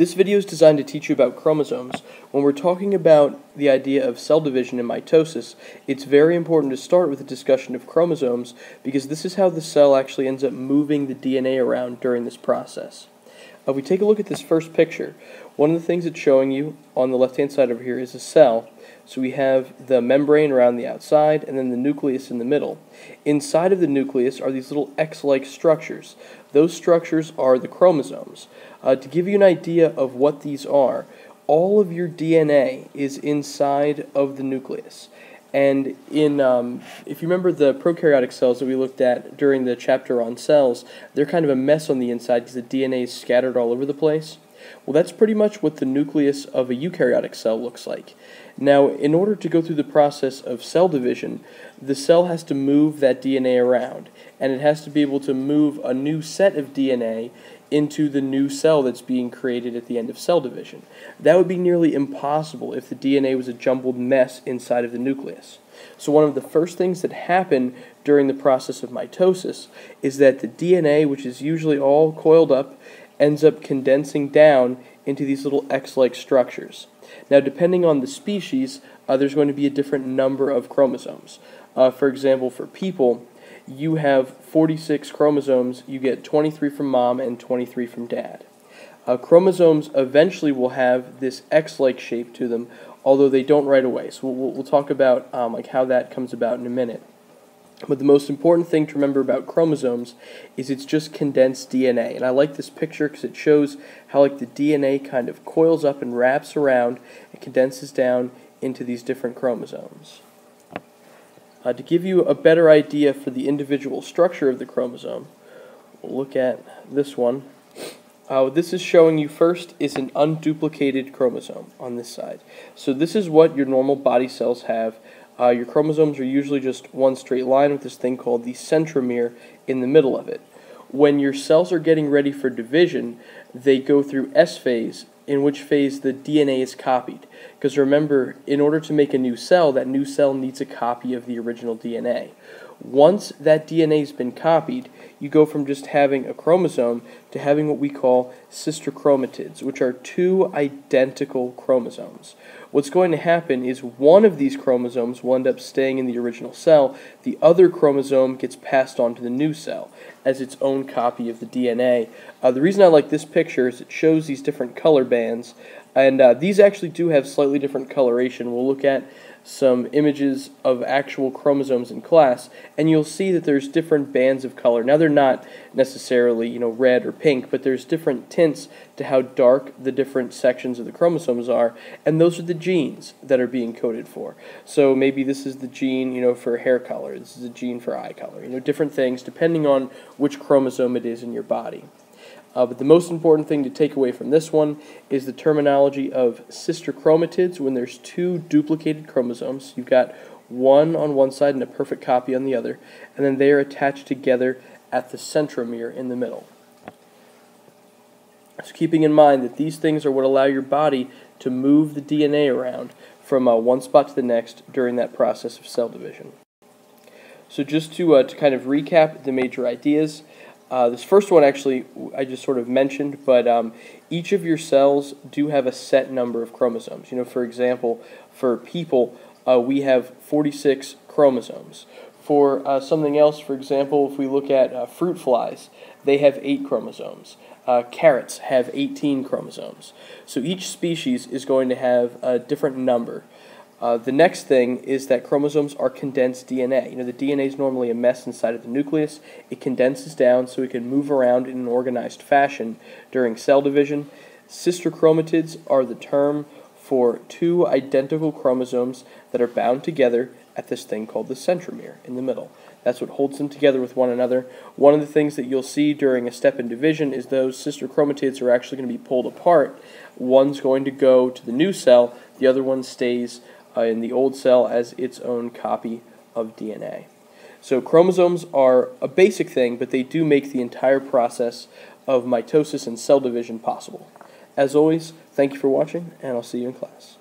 This video is designed to teach you about chromosomes. When we're talking about the idea of cell division and mitosis, it's very important to start with a discussion of chromosomes because this is how the cell actually ends up moving the DNA around during this process. If we take a look at this first picture, one of the things it's showing you on the left-hand side over here is a cell. So we have the membrane around the outside and then the nucleus in the middle. Inside of the nucleus are these little X-like structures. Those structures are the chromosomes. Uh, to give you an idea of what these are, all of your DNA is inside of the nucleus. And in, um, if you remember the prokaryotic cells that we looked at during the chapter on cells, they're kind of a mess on the inside because the DNA is scattered all over the place. Well, that's pretty much what the nucleus of a eukaryotic cell looks like. Now, in order to go through the process of cell division, the cell has to move that DNA around, and it has to be able to move a new set of DNA into the new cell that's being created at the end of cell division. That would be nearly impossible if the DNA was a jumbled mess inside of the nucleus. So one of the first things that happen during the process of mitosis is that the DNA, which is usually all coiled up, ends up condensing down into these little X-like structures. Now, depending on the species, uh, there's going to be a different number of chromosomes. Uh, for example, for people, you have 46 chromosomes. You get 23 from mom and 23 from dad. Uh, chromosomes eventually will have this X-like shape to them, although they don't right away. So we'll, we'll talk about um, like how that comes about in a minute. But the most important thing to remember about chromosomes is it's just condensed DNA. And I like this picture because it shows how like the DNA kind of coils up and wraps around and condenses down into these different chromosomes. Uh, to give you a better idea for the individual structure of the chromosome, we'll look at this one. Uh, what this is showing you first is an unduplicated chromosome on this side. So this is what your normal body cells have. Uh, your chromosomes are usually just one straight line with this thing called the centromere in the middle of it. When your cells are getting ready for division, they go through S phase, in which phase the DNA is copied. Because remember, in order to make a new cell, that new cell needs a copy of the original DNA. Once that DNA has been copied, you go from just having a chromosome to having what we call sister chromatids, which are two identical chromosomes. What's going to happen is one of these chromosomes will end up staying in the original cell, the other chromosome gets passed on to the new cell as its own copy of the DNA. Uh, the reason I like this picture is it shows these different color bands, and uh, these actually do have slightly different coloration. We'll look at some images of actual chromosomes in class, and you'll see that there's different bands of color. Now they're not necessarily, you know, red or pink, but there's different tints to how dark the different sections of the chromosomes are, and those are the genes that are being coded for. So maybe this is the gene, you know, for hair color, this is a gene for eye color, you know, different things depending on which chromosome it is in your body. Uh, but the most important thing to take away from this one is the terminology of sister chromatids when there's two duplicated chromosomes. You've got one on one side and a perfect copy on the other, and then they are attached together at the centromere in the middle. So keeping in mind that these things are what allow your body to move the DNA around from uh, one spot to the next during that process of cell division. So just to, uh, to kind of recap the major ideas, uh, this first one actually I just sort of mentioned, but um, each of your cells do have a set number of chromosomes. You know, for example, for people, uh, we have 46 chromosomes. For uh, something else, for example, if we look at uh, fruit flies, they have 8 chromosomes. Uh, carrots have 18 chromosomes. So each species is going to have a different number. Uh, the next thing is that chromosomes are condensed DNA. You know, the DNA is normally a mess inside of the nucleus. It condenses down so it can move around in an organized fashion during cell division. Sister chromatids are the term for two identical chromosomes that are bound together at this thing called the centromere in the middle. That's what holds them together with one another. One of the things that you'll see during a step in division is those sister chromatids are actually going to be pulled apart. One's going to go to the new cell, the other one stays uh, in the old cell as its own copy of DNA. So chromosomes are a basic thing, but they do make the entire process of mitosis and cell division possible. As always, thank you for watching, and I'll see you in class.